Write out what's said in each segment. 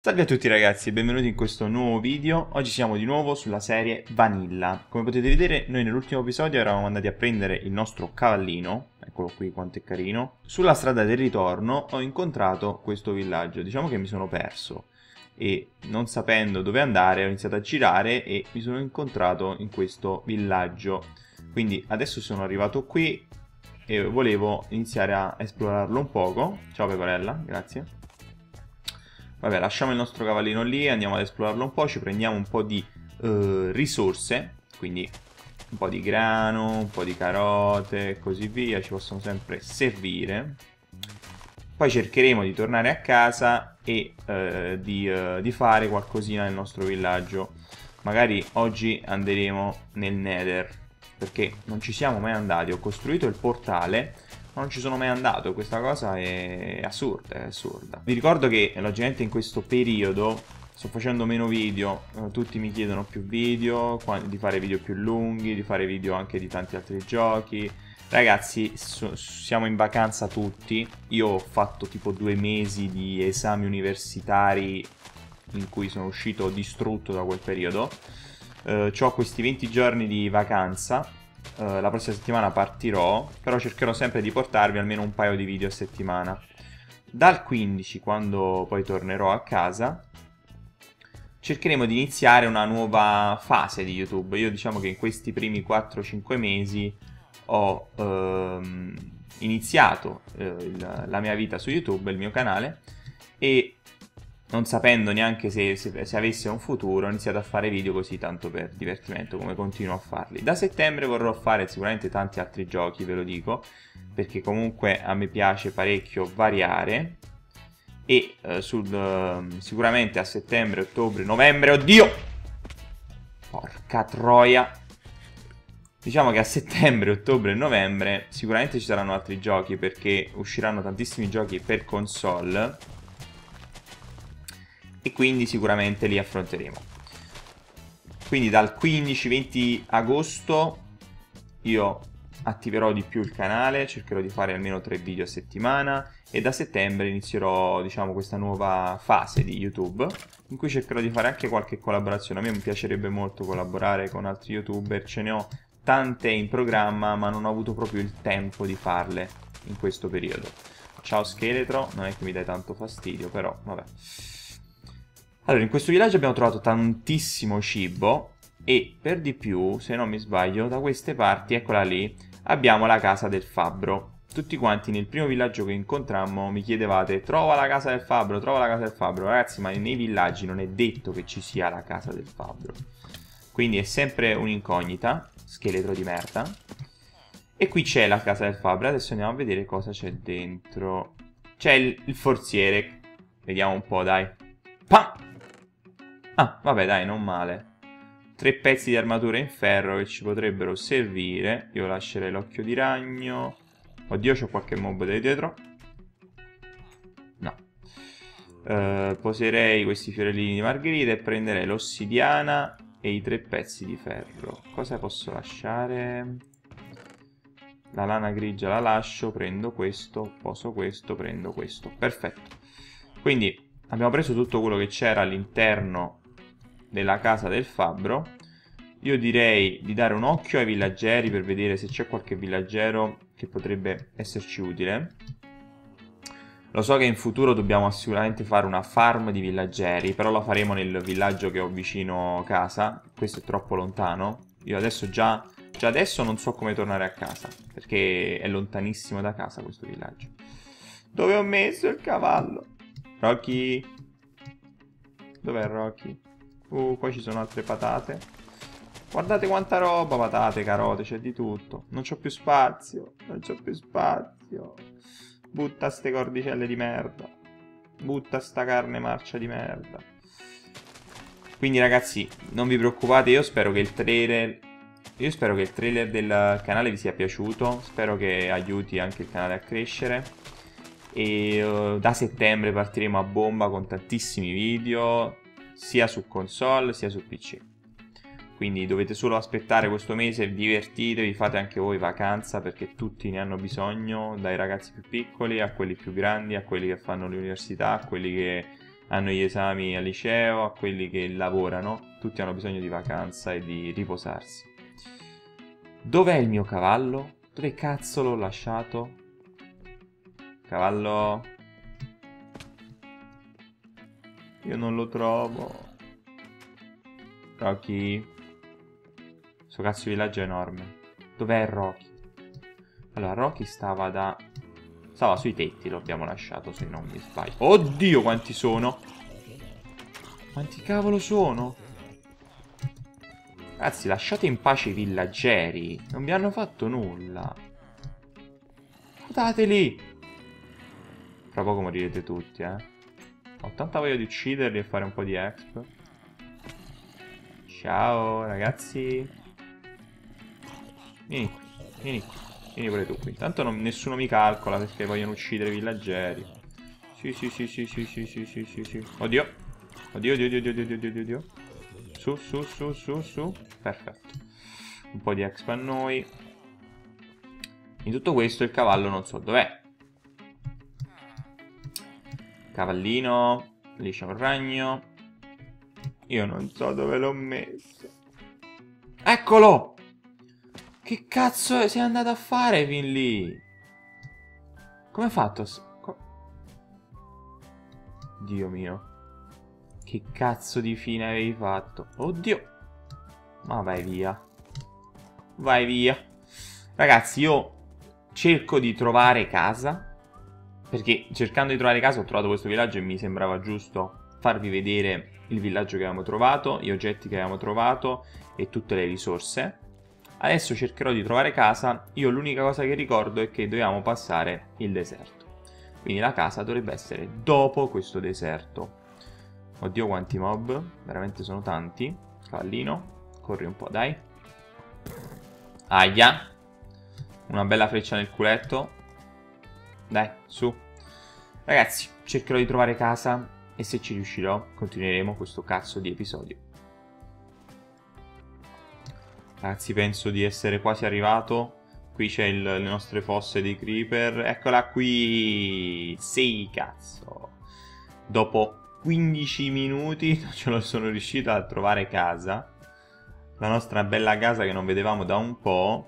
Salve a tutti ragazzi e benvenuti in questo nuovo video. Oggi siamo di nuovo sulla serie Vanilla. Come potete vedere noi nell'ultimo episodio eravamo andati a prendere il nostro cavallino, eccolo qui quanto è carino. Sulla strada del ritorno ho incontrato questo villaggio, diciamo che mi sono perso e non sapendo dove andare ho iniziato a girare e mi sono incontrato in questo villaggio. Quindi adesso sono arrivato qui e volevo iniziare a esplorarlo un poco. Ciao pecorella, grazie. Vabbè, lasciamo il nostro cavallino lì, andiamo ad esplorarlo un po', ci prendiamo un po' di uh, risorse, quindi un po' di grano, un po' di carote e così via, ci possono sempre servire. Poi cercheremo di tornare a casa e uh, di, uh, di fare qualcosina nel nostro villaggio. Magari oggi andremo nel Nether, perché non ci siamo mai andati. Ho costruito il portale, non ci sono mai andato, questa cosa è assurda, è assurda. Vi ricordo che logicamente in questo periodo sto facendo meno video, eh, tutti mi chiedono più video, di fare video più lunghi, di fare video anche di tanti altri giochi. Ragazzi, so, siamo in vacanza tutti, io ho fatto tipo due mesi di esami universitari in cui sono uscito distrutto da quel periodo. Uh, ho questi 20 giorni di vacanza Uh, la prossima settimana partirò, però cercherò sempre di portarvi almeno un paio di video a settimana. Dal 15, quando poi tornerò a casa, cercheremo di iniziare una nuova fase di YouTube. Io diciamo che in questi primi 4-5 mesi ho ehm, iniziato eh, il, la mia vita su YouTube, il mio canale, e non sapendo neanche se, se, se, avesse un futuro, ho iniziato a fare video così tanto per divertimento, come continuo a farli. Da settembre vorrò fare sicuramente tanti altri giochi, ve lo dico, perché comunque a me piace parecchio variare. E eh, sul, uh, sicuramente a settembre, ottobre, novembre, oddio! Porca troia! Diciamo che a settembre, ottobre e novembre sicuramente ci saranno altri giochi perché usciranno tantissimi giochi per console e quindi sicuramente li affronteremo. Quindi dal 15-20 agosto io attiverò di più il canale, cercherò di fare almeno 3 video a settimana e da settembre inizierò diciamo questa nuova fase di YouTube in cui cercherò di fare anche qualche collaborazione. A me mi piacerebbe molto collaborare con altri youtuber, ce ne ho tante in programma ma non ho avuto proprio il tempo di farle in questo periodo. Ciao scheletro, non è che mi dai tanto fastidio però vabbè. Allora, in questo villaggio abbiamo trovato tantissimo cibo e per di più, se non mi sbaglio, da queste parti, eccola lì, abbiamo la casa del fabbro. Tutti quanti nel primo villaggio che incontrammo mi chiedevate trova la casa del fabbro, trova la casa del fabbro. Ragazzi, ma nei villaggi non è detto che ci sia la casa del fabbro. Quindi è sempre un'incognita, scheletro di merda. E qui c'è la casa del fabbro, adesso andiamo a vedere cosa c'è dentro. C'è il, il forziere, vediamo un po' dai. Pam! Ah, vabbè dai, non male. Tre pezzi di armatura in ferro che ci potrebbero servire. Io lascerei l'occhio di ragno. Oddio, c'ho qualche mob da dietro. No. Uh, poserei questi fiorellini di margherita e prenderei l'ossidiana e i tre pezzi di ferro. Cosa posso lasciare? La lana grigia la lascio, prendo questo, poso questo, prendo questo. Perfetto. Quindi abbiamo preso tutto quello che c'era all'interno della casa del fabbro io direi di dare un occhio ai villaggeri per vedere se c'è qualche villaggero che potrebbe esserci utile lo so che in futuro dobbiamo sicuramente fare una farm di villaggeri però la faremo nel villaggio che ho vicino casa questo è troppo lontano io adesso già Già adesso non so come tornare a casa, perché è lontanissimo da casa questo villaggio. Dove ho messo il cavallo? Rocky? Dov'è Rocky? Uh, qua ci sono altre patate. Guardate quanta roba, patate, carote, c'è di tutto. Non c'ho più spazio, non c'ho più spazio. Butta ste cordicelle di merda. Butta sta carne marcia di merda. Quindi ragazzi, non vi preoccupate, io spero che il trailer... Io spero che il trailer del canale vi sia piaciuto, spero che aiuti anche il canale a crescere e uh, da settembre partiremo a bomba con tantissimi video sia su console sia su PC. Quindi dovete solo aspettare questo mese, divertitevi, fate anche voi vacanza perché tutti ne hanno bisogno, dai ragazzi più piccoli a quelli più grandi, a quelli che fanno l'università, a quelli che hanno gli esami al liceo, a quelli che lavorano, tutti hanno bisogno di vacanza e di riposarsi. Dov'è il mio cavallo? Dove cazzo l'ho lasciato? Cavallo... Io non lo trovo. Rocky. Questo cazzo di villaggio è enorme. Dov'è Rocky? Allora, Rocky stava da... Stava sui tetti, lo abbiamo lasciato, se non mi sbaglio. Oddio, quanti sono! Quanti cavolo sono? Ragazzi, lasciate in pace i villaggeri. Non vi hanno fatto nulla. Guardateli! Fra poco morirete tutti, eh. Ho tanta voglia di ucciderli e fare un po' di exp. Ciao, ragazzi. Vieni vieni. Vieni pure tu qui. Intanto non, nessuno mi calcola perché vogliono uccidere i villaggeri. Sì, sì, sì, sì, sì, sì, sì, sì, sì, sì. Oddio. Oddio, oddio, oddio, oddio, oddio, oddio, oddio. Su, su, su, su, su. Perfetto. Un po' di exp a noi. In tutto questo il cavallo non so dov'è. Cavallino. Lì c'è un ragno. Io non so dove l'ho messo. Eccolo! Che cazzo sei andato a fare fin lì? Come hai fatto? Dio mio. Che cazzo di fine avevi fatto? Oddio. Ma vai via. Vai via. Ragazzi, io cerco di trovare casa. Perché cercando di trovare casa ho trovato questo villaggio e mi sembrava giusto farvi vedere il villaggio che avevamo trovato, gli oggetti che avevamo trovato e tutte le risorse. Adesso cercherò di trovare casa, io l'unica cosa che ricordo è che dobbiamo passare il deserto. Quindi la casa dovrebbe essere dopo questo deserto. Oddio quanti mob, veramente sono tanti. Cavallino, corri un po' dai. Aia. Una bella freccia nel culetto. Dai, su. Ragazzi, cercherò di trovare casa e se ci riuscirò continueremo questo cazzo di episodio. Ragazzi, penso di essere quasi arrivato. Qui c'è le nostre fosse dei creeper. Eccola qui! Sì, cazzo! Dopo 15 minuti non ce lo sono riuscito a trovare casa. La nostra bella casa che non vedevamo da un po'.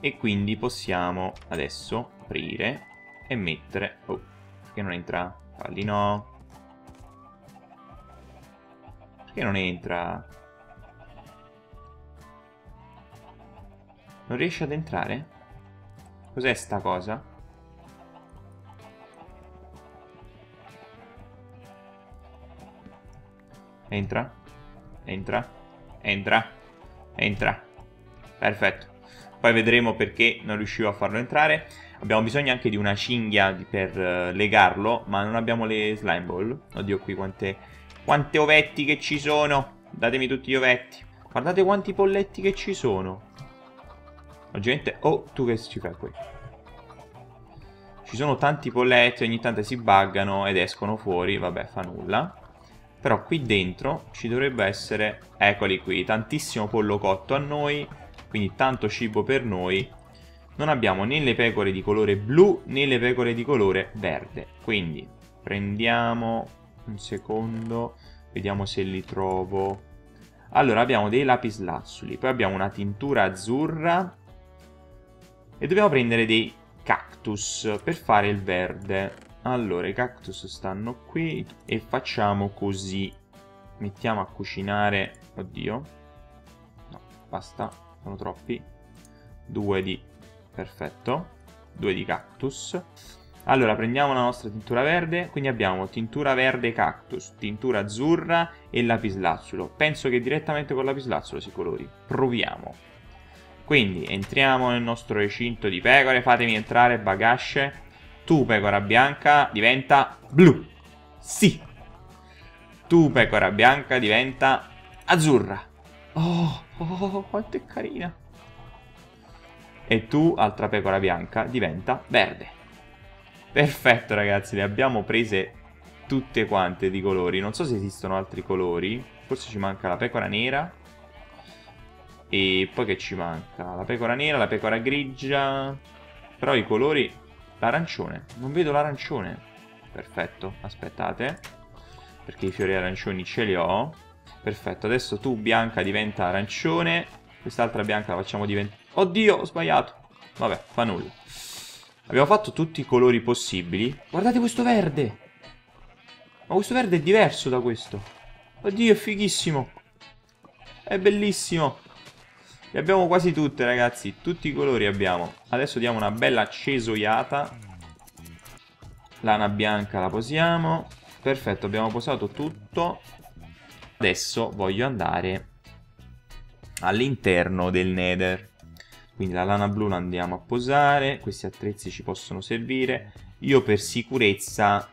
E quindi possiamo adesso aprire e mettere... Oh, perché non entra? Pallino. Perché non entra? Non riesce ad entrare? Cos'è sta cosa? Entra. Entra. Entra. Entra. Perfetto. Poi vedremo perché non riuscivo a farlo entrare. Abbiamo bisogno anche di una cinghia per uh, legarlo, ma non abbiamo le slime ball. Oddio, qui quante, quante ovetti che ci sono. Datemi tutti gli ovetti. Guardate quanti polletti che ci sono. Gente... Oh, tu che ci fai qui? Ci sono tanti polletti, ogni tanto si buggano ed escono fuori, vabbè, fa nulla. Però qui dentro ci dovrebbe essere, eccoli qui, tantissimo pollo cotto a noi, quindi tanto cibo per noi. Non abbiamo né le pecore di colore blu né le pecore di colore verde. Quindi prendiamo un secondo, vediamo se li trovo. Allora abbiamo dei lapislazzuli, poi abbiamo una tintura azzurra e dobbiamo prendere dei cactus per fare il verde. Allora, i cactus stanno qui e facciamo così. Mettiamo a cucinare... Oddio. No, basta, sono troppi. Due di... Perfetto. Due di cactus. Allora, prendiamo la nostra tintura verde, quindi abbiamo tintura verde cactus, tintura azzurra e lapislazzulo. Penso che direttamente con lapislazzulo si colori. Proviamo. Quindi entriamo nel nostro recinto di pecore, fatemi entrare bagasce. Tu pecora bianca diventa blu. Sì. Tu pecora bianca diventa azzurra. Oh, oh, quanto è carina. E tu, altra pecora bianca, diventa verde. Perfetto ragazzi, le abbiamo prese tutte quante di colori. Non so se esistono altri colori. Forse ci manca la pecora nera. E poi che ci manca? La pecora nera, la pecora grigia. Però i colori... L'arancione. Non vedo l'arancione. Perfetto, aspettate. Perché i fiori arancioni ce li ho. Perfetto, adesso tu bianca diventa arancione. Quest'altra bianca la facciamo diventare... Oddio, ho sbagliato. Vabbè, fa nulla. Abbiamo fatto tutti i colori possibili. Guardate questo verde. Ma questo verde è diverso da questo. Oddio, è fighissimo. È bellissimo. Le abbiamo quasi tutte, ragazzi. Tutti i colori abbiamo. Adesso diamo una bella cesoiata. Lana bianca la posiamo. Perfetto, abbiamo posato tutto. Adesso voglio andare all'interno del nether. Quindi la lana blu la andiamo a posare. Questi attrezzi ci possono servire. Io per sicurezza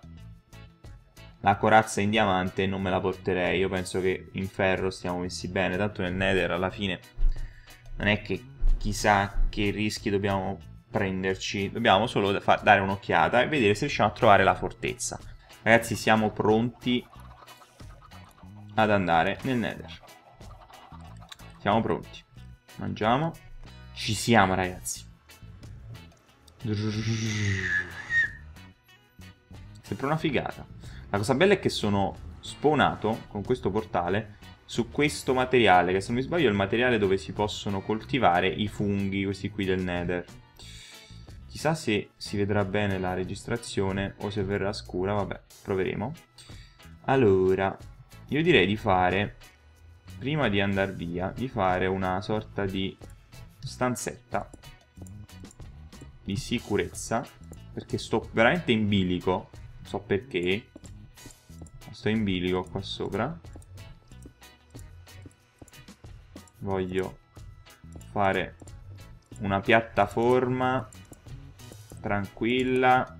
la corazza in diamante non me la porterei. Io penso che in ferro stiamo messi bene. Tanto nel nether alla fine non è che chissà che rischi dobbiamo prenderci, dobbiamo solo dare un'occhiata e vedere se riusciamo a trovare la fortezza. Ragazzi, siamo pronti ad andare nel nether. Siamo pronti. Mangiamo. Ci siamo, ragazzi. Sempre una figata. La cosa bella è che sono spawnato con questo portale su questo materiale, che se non mi sbaglio è il materiale dove si possono coltivare i funghi, questi qui del nether. Chissà se si vedrà bene la registrazione o se verrà scura, vabbè, proveremo. Allora, io direi di fare, prima di andare via, di fare una sorta di stanzetta di sicurezza, perché sto veramente in bilico, non so perché, sto in bilico qua sopra voglio fare una piattaforma tranquilla